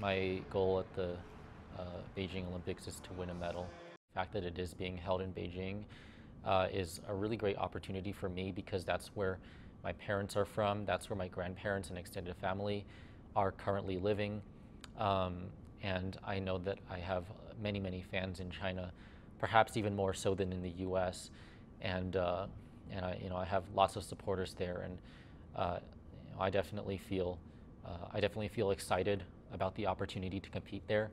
My goal at the uh, Beijing Olympics is to win a medal. The fact that it is being held in Beijing uh, is a really great opportunity for me because that's where my parents are from, that's where my grandparents and extended family are currently living. Um, and I know that I have many, many fans in China, perhaps even more so than in the U.S. And uh, and I, you know, I have lots of supporters there, and uh, you know, I definitely feel uh, I definitely feel excited about the opportunity to compete there.